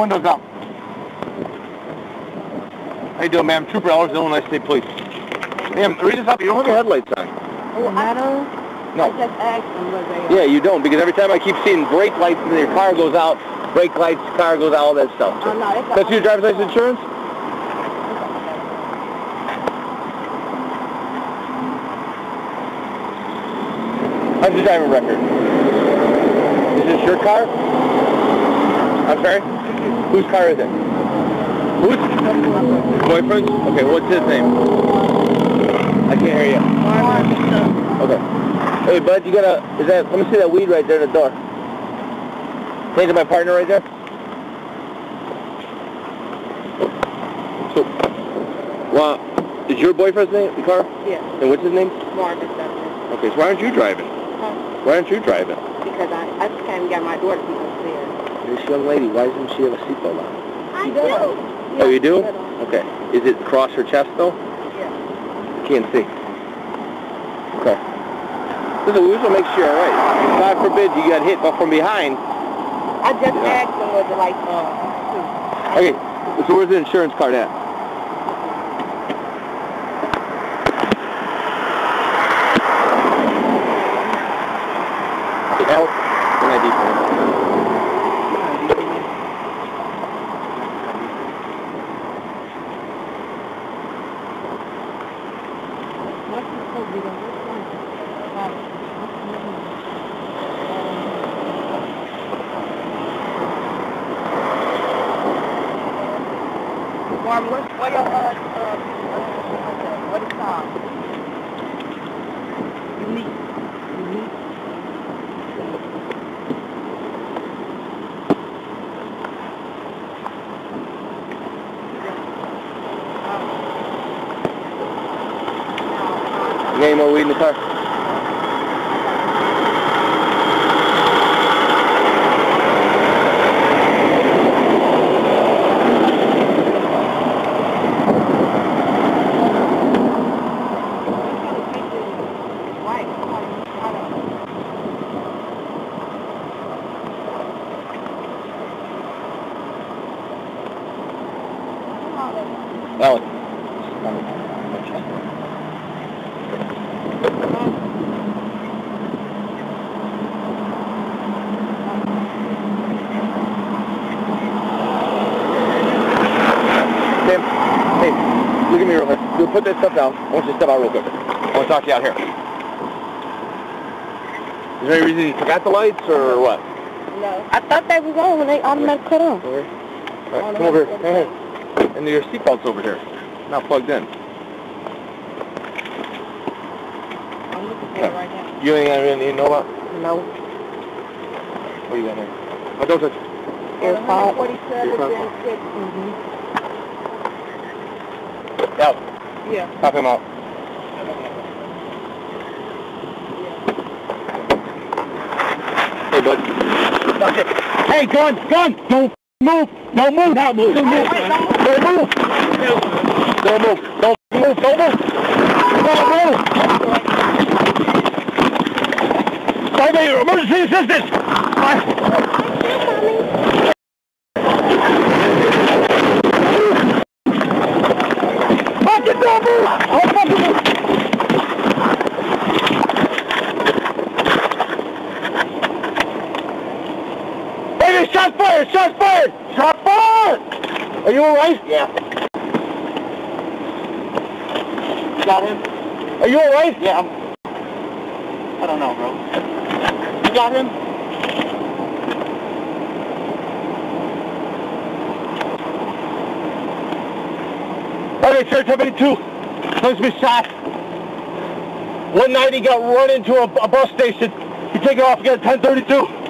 windows up. How you doing, ma'am? Trooper Ellers, Illinois State Police. Ma'am, read this up. You don't have your headlights on. Well, I don't, No. I just asked them what they Yeah, you don't, because every time I keep seeing brake lights and your car goes out, brake lights, car goes out, all that stuff. Oh, no, it's That's your driver's license insurance? How's your driving record? Is this your car? I'm sorry? Whose car is it? Whose? Boyfriend's? Okay, what's his name? I can't hear you. Okay. Hey, bud, you gotta, is that, let me see that weed right there in the door. Can to my partner right there? So, well, is your boyfriend's name, the car? Yeah, And what's his name? Marvin. Okay, so why aren't you driving? Huh? Why aren't you driving? Because I, I and got my daughter to go upstairs. This young lady, why doesn't she have a seatbelt on? I do. Oh, you do? Okay. Is it across her chest, though? Yeah. Can't see. Okay. Listen, we just want to make sure you're all right. God forbid you got hit but from behind. I just asked them what the lights are. Uh, okay, so where's the insurance card at? Why, why, why sir. Me real quick. You put that stuff down. I want you to step out real quick. I want to talk to you out here. Is there any reason you forgot the lights or what? No. I thought they was on when they automatically cut on. Over here. All right, come over here. Come here. And your seatbelt's over here. Not plugged in. I'm looking for it right now. You ain't got anything you know about? No. What you got here? Oh, don't touch. It's fine. Earphone. Mm-hmm. Out. Yeah. Pop him out. Hey, bud. Hey, gun, gun! Don't move! Don't move! Not move! Don't move! Don't move! Don't move! Don't move! Don't move! Don't move! Don't move! Emergency assistance! Hey, shot fired! Shot fired! Shot fired! Are you alright? Yeah. Got him? Are you alright? Yeah, I'm... I don't know, bro. You got him? Okay, Church 72. Has been shot. One night he got run into a, a bus station. He take it off again at 1032.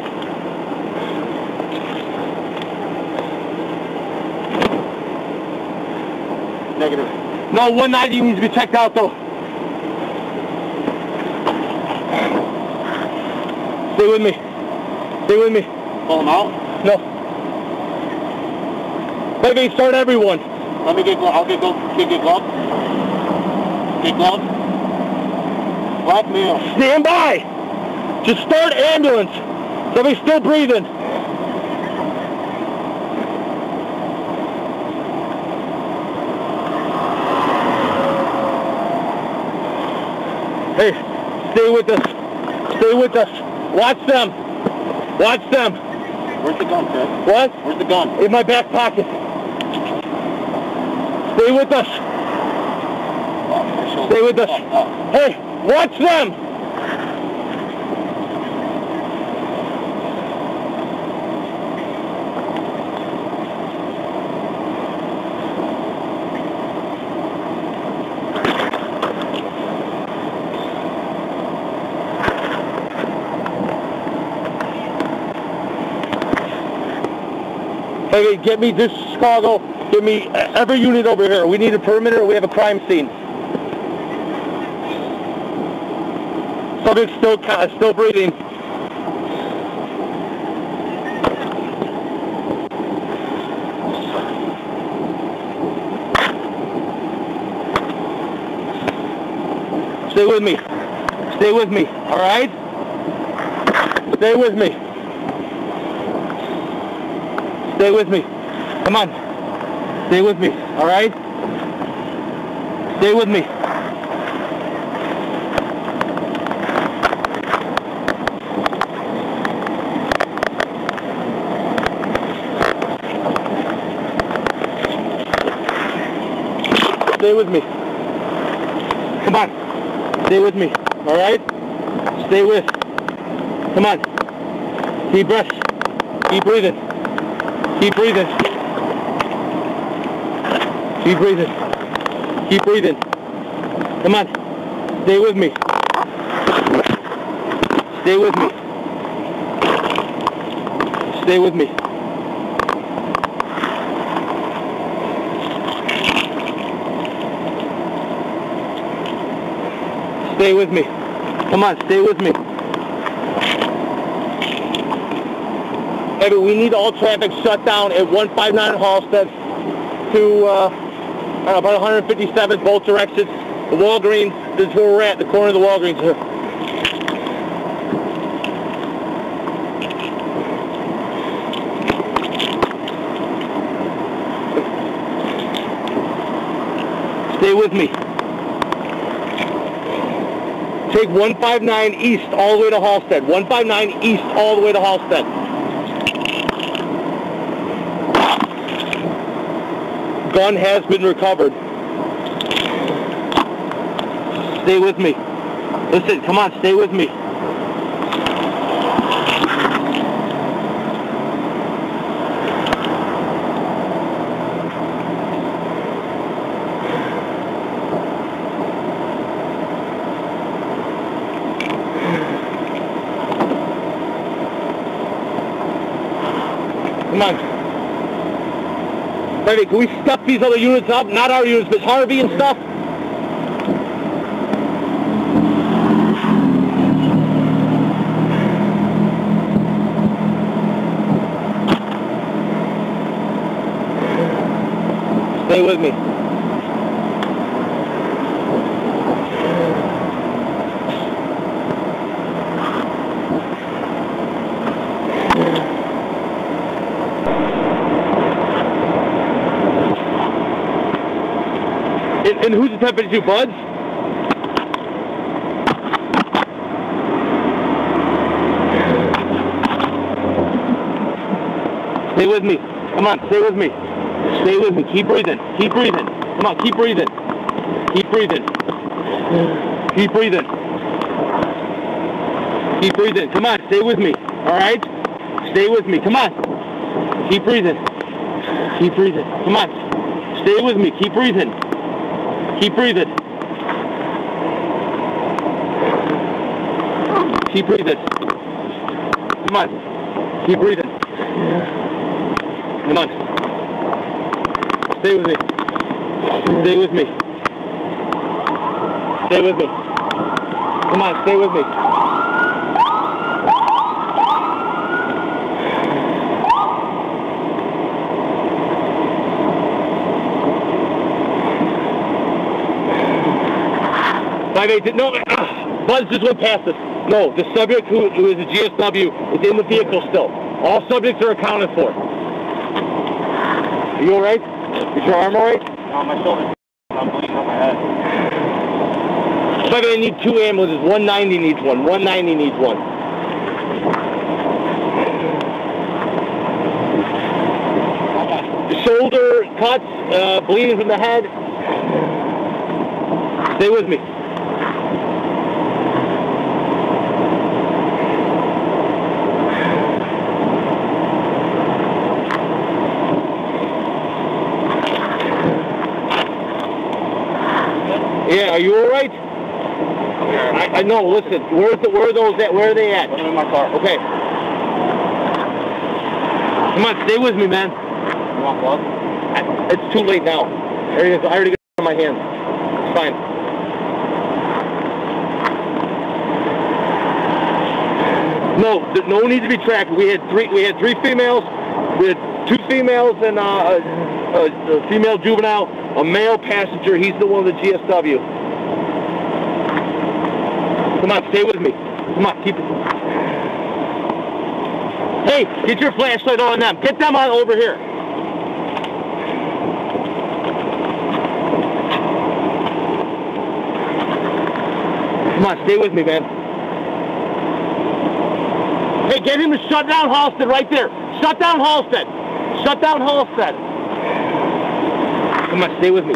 Negative. No, 190 needs to be checked out though. Stay with me. Stay with me. Pull him out? No. Maybe start everyone. Let me get. I'll get, go, get, get gloves. Big Love? Blackmail. Stand by! Just start ambulance! Somebody's still breathing. Hey, stay with us. Stay with us. Watch them. Watch them. Where's the gun, Chris? What? Where's the gun? In my back pocket. Stay with us. Stay with us. Hey, watch them. Hey, get me this Chicago. Get me every unit over here. We need a perimeter. We have a crime scene. Still still breathing. Stay with me. Stay with me. All right. Stay with me. Stay with me. Come on. Stay with me. All right? Stay with me. Stay with me. Come on. Stay with me. All right? Stay with. Come on. Deep breaths. Keep breathing. Keep breathing. Keep breathing. Keep breathing. Come on. Stay with me. Stay with me. Stay with me. Stay with me. Come on, stay with me. But we need all traffic shut down at 159 Halsted to uh, about 157 both directions. The Walgreens, this is where we're at, the corner of the Walgreens here. Stay with me. Take 159 east all the way to Halsted. 159 east all the way to Halsted. Gun has been recovered. Stay with me. Listen, come on, stay with me. Baby, can we stuff these other units up? Not our units, but Harvey and stuff? Stay with me. Who's to do, Buds? Stay with me. Come on, stay with me. Stay with me. Keep breathing. Keep breathing. Come on, keep breathing. Keep breathing. Keep breathing. Keep breathing. Come on, stay with me. All right? Stay with me. Come on. Keep breathing. Keep breathing. Come on. Stay with me. Keep breathing. Keep breathing. Keep breathing. Come on. Keep breathing. Come on. Stay with me. Stay with me. Stay with me. Come on, stay with me. Five eight. No, uh, Buzz just went past us. No, the subject who, who is a GSW is in the vehicle still. All subjects are accounted for. Are you all right? Is your arm all right? No, my shoulder. I'm bleeding on my head. By the way, I need two ambulances. 190 needs one. 190 needs one. Shoulder cuts, uh, bleeding from the head. Stay with me. Yeah, are you all right? I, I know. Listen, where's the where are those at? Where are they at? I'm in my car. Okay. Come on, stay with me, man. You want blood? I- It's too late now. I already, I already got it on my hands. It's fine. No, no need to be tracked. We had three. We had three females. We had two females and uh, a, a, a female juvenile, a male passenger. He's the one with the GSW. Come on, stay with me. Come on, keep it. Hey, get your flashlight on them. Get them on over here. Come on, stay with me, man. Hey, get him to shut down Halsted right there. Shut down Halsted. Shut down Halsted. Come on, stay with me.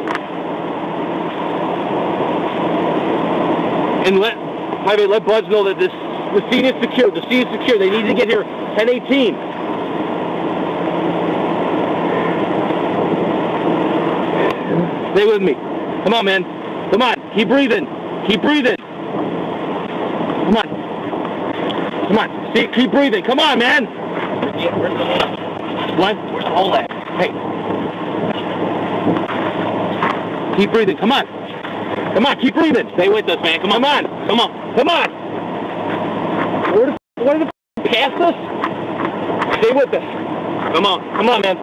And let, Private, let Buds know that this, the scene is secure. The scene is secure. They need to get here 1018. Stay with me. Come on, man. Come on. Keep breathing. Keep breathing. Come on. Come on. See, keep breathing. Come on, man. Yeah, where's the hole? What? Where's the hole at? Hey. Keep breathing. Come on. Come on. Keep breathing. Stay with us, man. Come on. Come on. Come on. Come on. Where the, where the f- past us? Stay with us. Come on. Come on, man.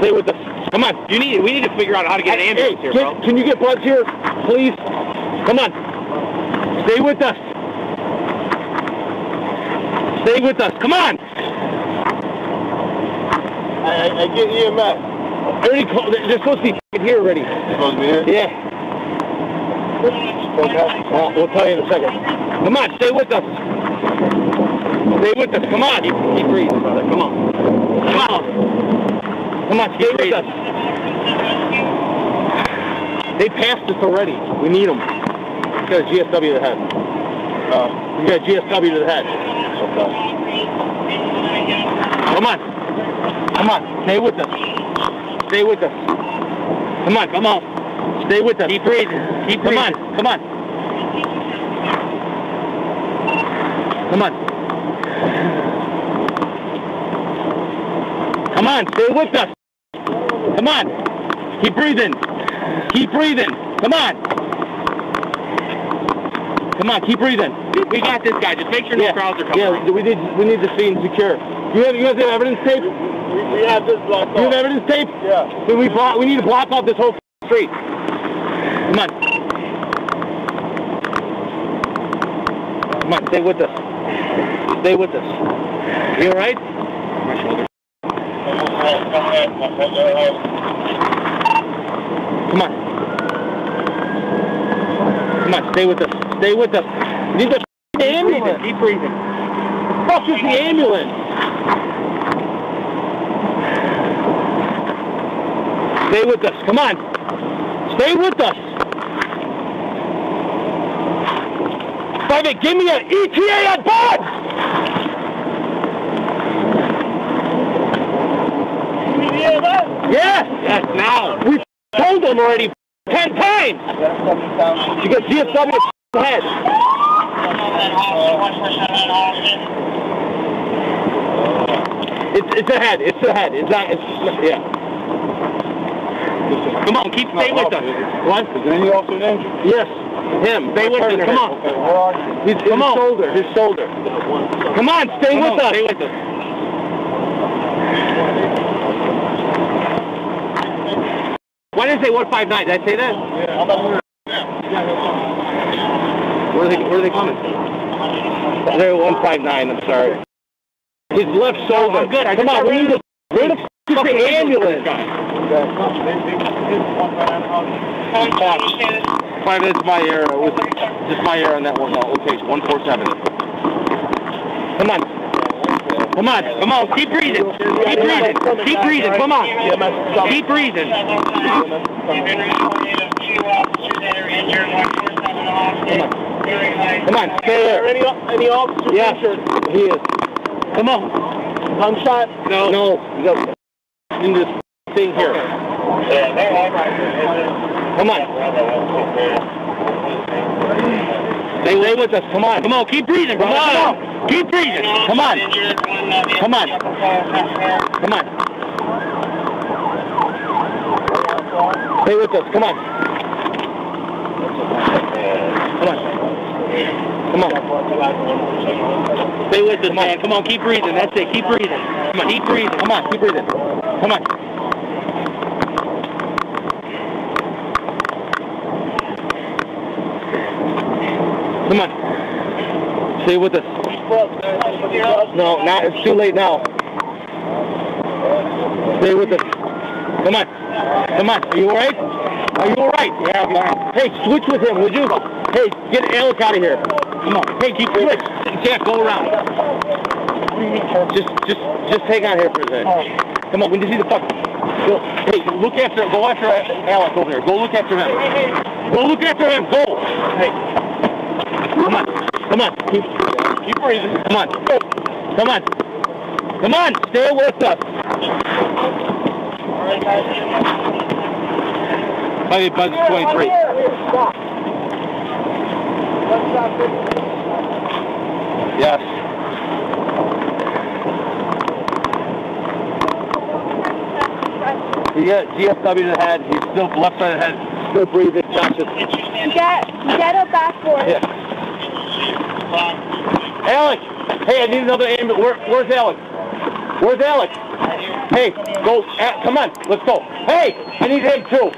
Stay with us. Come on. You need. We need to figure out how to get an ambulance hey, here, get- bro. Can you get Buds here, please? Come on. Stay with us. Stay with us. Come on. I, I, I get EMS. They're supposed to be here already. supposed to be here? Yeah. Well, we'll tell you in a second. Come on, stay with us. Stay with us. Come on. Keep, keep breathing, brother. Come on. Come on. Come on, stay with us. They passed us already. We need them. We got a GSW to the head. Uh, We got a GSW to the head. okay. Come on. Come on. Stay with us. Stay with us. Come on, come on. Stay with us. Keep breathing. Keep come on. Come on. Come on. Come on, stay with us. Come on. Keep breathing. Keep breathing. Come on. Come on, keep breathing. We got this guy. Just make sure no yeah, crowds are coming. yeah, we need we need the scene secure. You have you guys have evidence tape? We, we have this blocked You have evidence tape? Yeah. Then we block, we need to block off this whole street. Come on. Come on, stay with us. Stay with us. You all right? My shoulder. Come on. On, stay with us. Stay with us. We need the f***ing ambulance. Keep breathing. Fuck is the ambulance? Stay with us. Come on. Stay with us. Private, give me an ETA on board! Yes! Yes, now. We told them already ten times! You got GSW head. It's, it's ahead. It's ahead. It's not. It's yeah. Come on, keep stay with us. What? Is any officer injured? Yes. Him. Stay with us. Come on. Okay, where are you? His, his Come on. shoulder. His shoulder. Come on. Stay Come with on, us. Stay with us. Why did I say 159? Did I say that? Yeah, I'm about Where are they, where are they coming? They're 159. I'm sorry. His left shoulder. I'm good. I Come on. got We need rid to. Where the f- is Fucking the ambulance? guy. five minutes of my air. It was just my air on that one location, 147. Come on. Come on. Come on, keep breathing. Keep breathing. Keep breathing. Come on. Keep breathing. Come on. Stay there. Any, any officers Yes, injured? he is. Come on. Gunshot? No. No. You got in this thing here. Come on. Stay, stay with us. Come on. Come on, keep breathing. Come Come on. Keep breathing. Come on. Come on. Come on. Stay with us. Come on. Come on. Come on. Stay with us, man. Come on, keep breathing. That's it. Keep breathing. Come on, keep breathing. Come on. Keep breathing. Come on. Come on. Stay with us. No, not. It's too late now. Stay with us. Come on. Come on. Are you all right? Are you all right? Yeah, I'm all right. Hey, switch with him, would you? Hey, get Alec out of here. Come on. Hey, keep switch. Jack, go around. Just, just, just hang on here for a second. Come on. When you see the fuck. Go, hey, look after. Go after Alec over here. Go look after him. Go look after him. Go. Hey. Come on. Come on. Keep, keep breathing. Come on. Come on. Come on. Stay with us. All right, Mighty Buzz 23. Yes. He got GSW to the head. He's still left side of the head. Still breathing. Conscious. Get, get her back for it. Yeah. Alex! Hey, I need another ambulance. Where, where's Alex? Where's Alex? Hey, go. Come on. Let's go. Hey, I need him too.